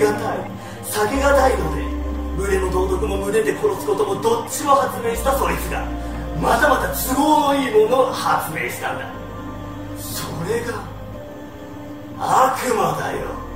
げがたい避けがたいので群れの道徳も群れで殺すこともどっちも発明したそいつが。またまた都合のいいものを発明したんだ。それが悪魔だよ。